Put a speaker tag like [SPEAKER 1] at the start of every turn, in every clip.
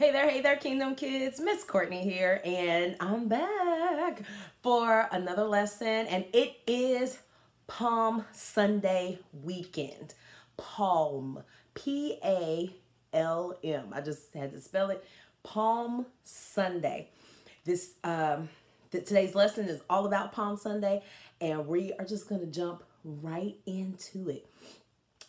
[SPEAKER 1] Hey there, hey there, Kingdom Kids. Miss Courtney here, and I'm back for another lesson, and it is Palm Sunday weekend. Palm, P A L M. I just had to spell it. Palm Sunday. This um, th- today's lesson is all about Palm Sunday, and we are just gonna jump right into it.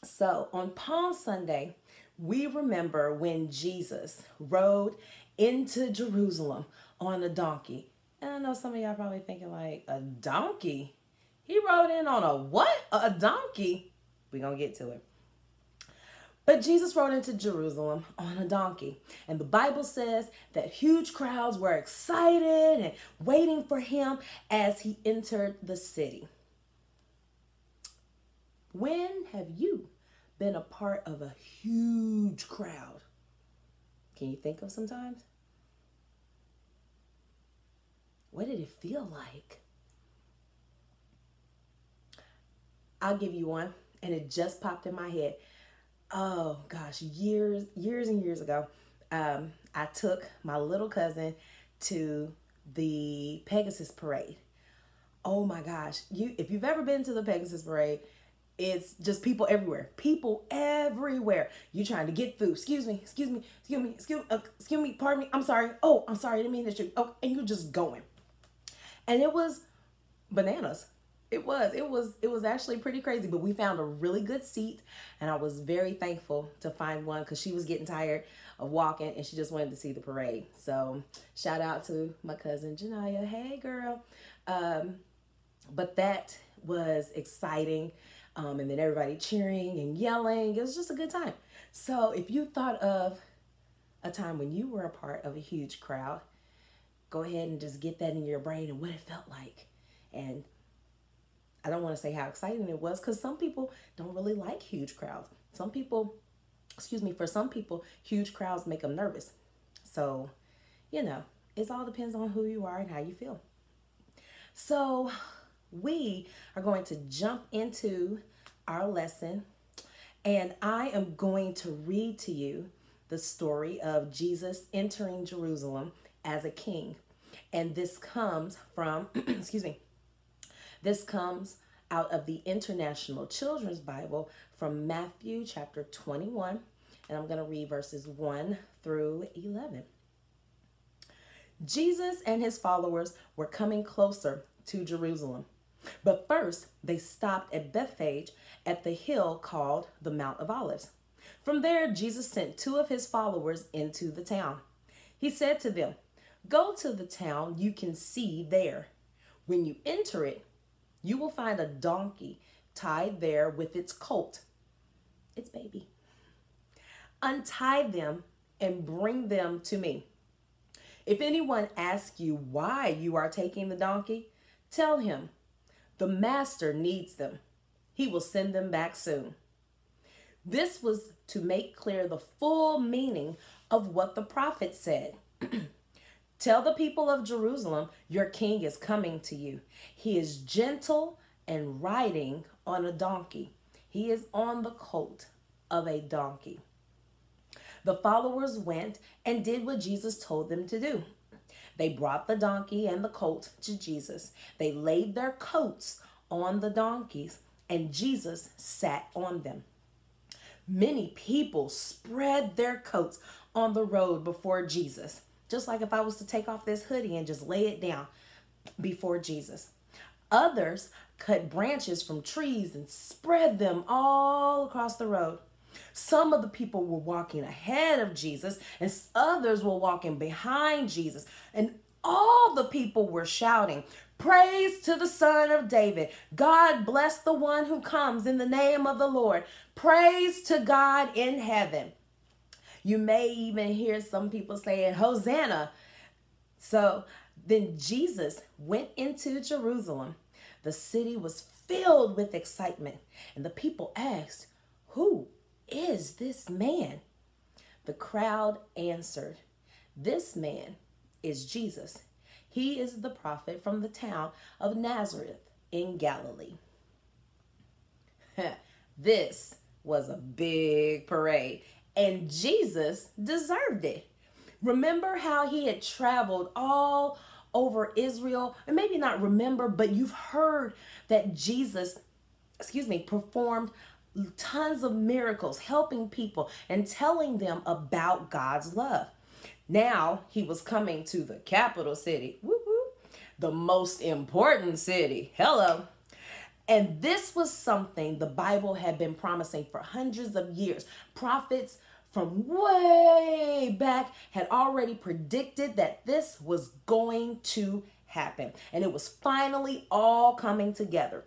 [SPEAKER 1] So on Palm Sunday we remember when Jesus rode into Jerusalem on a donkey. And I know some of y'all probably thinking like, a donkey? He rode in on a what? A donkey? We're going to get to it. But Jesus rode into Jerusalem on a donkey. And the Bible says that huge crowds were excited and waiting for him as he entered the city. When have you been a part of a huge crowd. Can you think of sometimes? What did it feel like? I'll give you one, and it just popped in my head. Oh gosh, years, years and years ago, um, I took my little cousin to the Pegasus Parade. Oh my gosh, you if you've ever been to the Pegasus Parade, it's just people everywhere. People everywhere. You trying to get through. Excuse me. Excuse me. Excuse me. Excuse, uh, excuse me. Pardon me. I'm sorry. Oh, I'm sorry. I didn't mean to. Oh, and you're just going. And it was bananas. It was. It was. It was actually pretty crazy. But we found a really good seat, and I was very thankful to find one because she was getting tired of walking and she just wanted to see the parade. So shout out to my cousin Janaya. Hey, girl. Um, but that was exciting um, and then everybody cheering and yelling. It was just a good time. So if you thought of a time when you were a part of a huge crowd, go ahead and just get that in your brain and what it felt like. And I don't want to say how exciting it was because some people don't really like huge crowds. Some people, excuse me, for some people, huge crowds make them nervous. So, you know, it all depends on who you are and how you feel. So, we are going to jump into our lesson and I am going to read to you the story of Jesus entering Jerusalem as a king. And this comes from, excuse me, this comes out of the International Children's Bible from Matthew chapter 21. And I'm going to read verses 1 through 11. Jesus and his followers were coming closer to Jerusalem. But first, they stopped at Bethphage at the hill called the Mount of Olives. From there, Jesus sent two of his followers into the town. He said to them, Go to the town you can see there. When you enter it, you will find a donkey tied there with its colt, its baby. Untie them and bring them to me. If anyone asks you why you are taking the donkey, tell him the master needs them. He will send them back soon. This was to make clear the full meaning of what the prophet said. Tell the people of Jerusalem, your king is coming to you. He is gentle and riding on a donkey. He is on the colt of a donkey. The followers went and did what Jesus told them to do. They brought the donkey and the colt to Jesus. They laid their coats on the donkeys, and Jesus sat on them. Many people spread their coats on the road before Jesus, just like if I was to take off this hoodie and just lay it down before Jesus. Others cut branches from trees and spread them all across the road. Some of the people were walking ahead of Jesus, and others were walking behind Jesus. And all the people were shouting, Praise to the Son of David. God bless the one who comes in the name of the Lord. Praise to God in heaven. You may even hear some people saying, Hosanna. So then Jesus went into Jerusalem. The city was filled with excitement, and the people asked, Who is this man? The crowd answered, This man is Jesus. He is the prophet from the town of Nazareth in Galilee. this was a big parade, and Jesus deserved it. Remember how he had traveled all over Israel? And maybe not remember, but you've heard that Jesus, excuse me, performed tons of miracles, helping people and telling them about God's love. Now he was coming to the capital city, the most important city. Hello. And this was something the Bible had been promising for hundreds of years. Prophets from way back had already predicted that this was going to happen. And it was finally all coming together.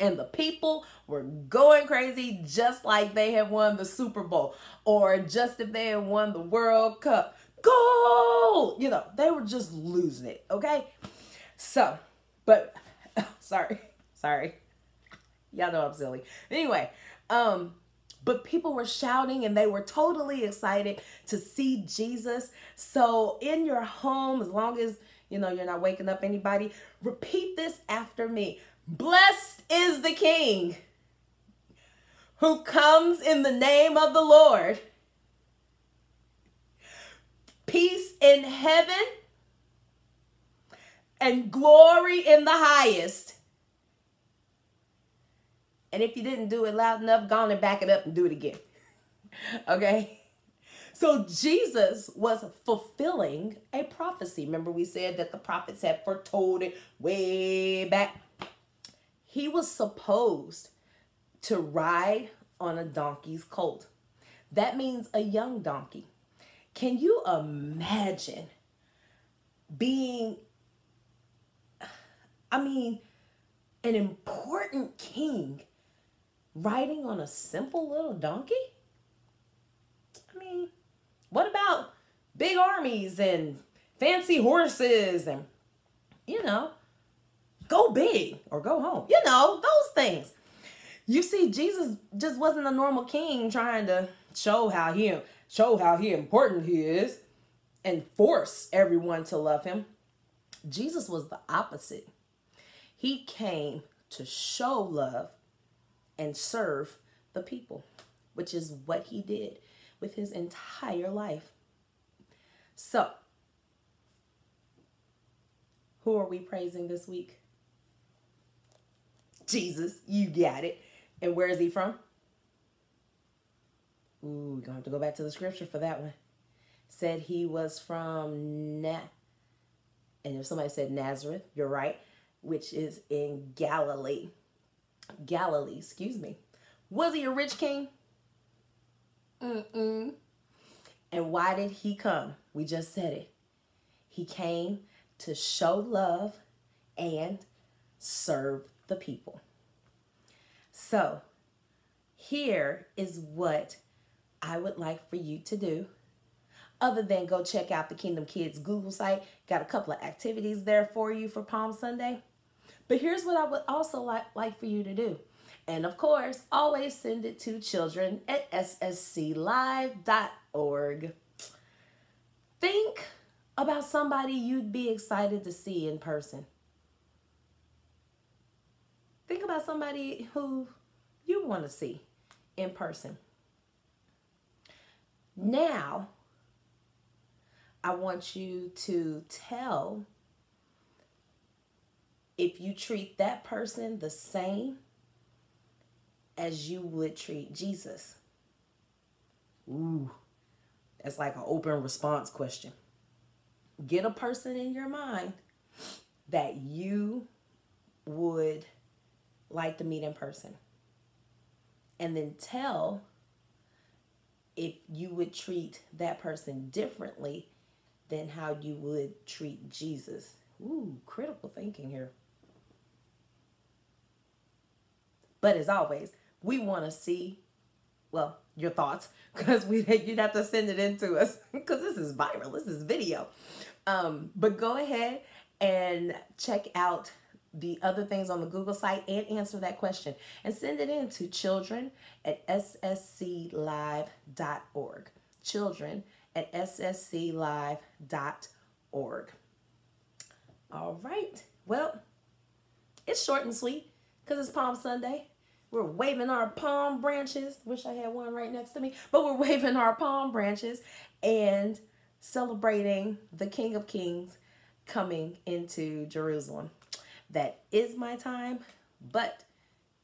[SPEAKER 1] And the people were going crazy just like they had won the Super Bowl or just if they had won the World Cup. Goal! You know, they were just losing it, okay? So, but sorry, sorry. Y'all know I'm silly. Anyway, um, but people were shouting and they were totally excited to see Jesus. So in your home, as long as you know you're not waking up anybody, repeat this after me. Blessed is the King who comes in the name of the Lord. Peace in heaven and glory in the highest. And if you didn't do it loud enough, go on and back it up and do it again. okay? So Jesus was fulfilling a prophecy. Remember, we said that the prophets had foretold it way back he was supposed to ride on a donkey's colt. That means a young donkey. Can you imagine being, I mean, an important king riding on a simple little donkey? I mean, what about big armies and fancy horses and, you know, go big or go home. You know, those things. You see, Jesus just wasn't a normal king trying to show how he show how he important he is and force everyone to love him. Jesus was the opposite. He came to show love and serve the people, which is what he did with his entire life. So, who are we praising this week? Jesus, you got it. And where is he from? Ooh, we're going to have to go back to the scripture for that one. Said he was from Na and if somebody said Nazareth, you're right, which is in Galilee. Galilee, excuse me. Was he a rich king? Mm-mm. And why did he come? We just said it. He came to show love and serve the people. So, here is what I would like for you to do. Other than go check out the Kingdom Kids Google site, got a couple of activities there for you for Palm Sunday. But here's what I would also like, like for you to do. And of course, always send it to children at ssclive.org. Think about somebody you'd be excited to see in person. Think about somebody who you want to see in person. Now, I want you to tell if you treat that person the same as you would treat Jesus. Ooh, that's like an open response question. Get a person in your mind that you would like to meet in person. And then tell if you would treat that person differently than how you would treat Jesus. Ooh, critical thinking here. But as always, we want to see, well, your thoughts because we you'd have to send it in to us because this is viral. This is video. Um, but go ahead and check out the other things on the Google site and answer that question and send it in to children at ssclive.org. Children at ssclive.org. All right. Well, it's short and sweet because it's Palm Sunday. We're waving our palm branches. Wish I had one right next to me, but we're waving our palm branches and celebrating the King of Kings coming into Jerusalem. That is my time, but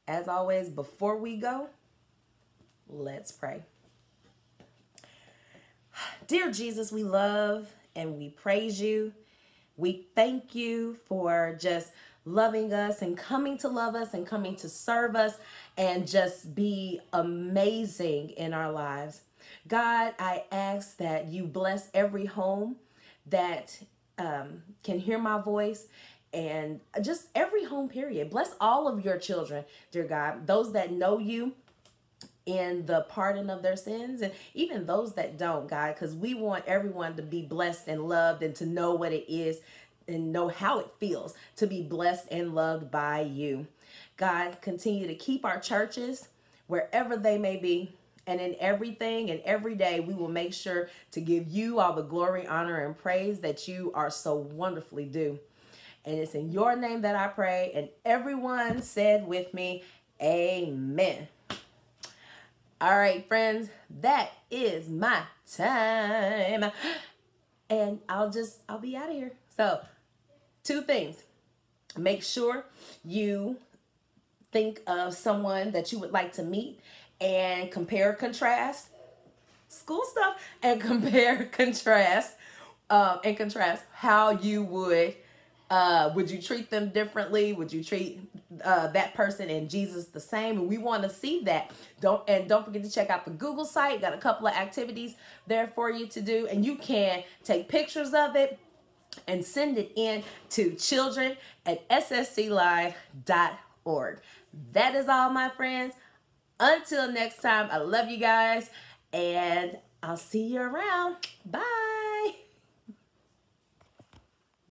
[SPEAKER 1] as always, before we go, let's pray. Dear Jesus, we love and we praise you. We thank you for just loving us and coming to love us and coming to serve us and just be amazing in our lives. God, I ask that you bless every home that um, can hear my voice and just every home period. Bless all of your children, dear God, those that know you in the pardon of their sins and even those that don't, God, because we want everyone to be blessed and loved and to know what it is and know how it feels to be blessed and loved by you. God, continue to keep our churches wherever they may be. And in everything and every day, we will make sure to give you all the glory, honor, and praise that you are so wonderfully due. And it's in your name that I pray. And everyone said with me, Amen. All right, friends, that is my time. And I'll just, I'll be out of here. So, two things. Make sure you think of someone that you would like to meet and compare, contrast school stuff and compare, contrast, um, and contrast how you would uh, would you treat them differently? Would you treat uh, that person and Jesus the same? And we want to see that. Don't and don't forget to check out the Google site. Got a couple of activities there for you to do, and you can take pictures of it and send it in to children at ssclive.org. That is all, my friends. Until next time, I love you guys, and I'll see you around. Bye.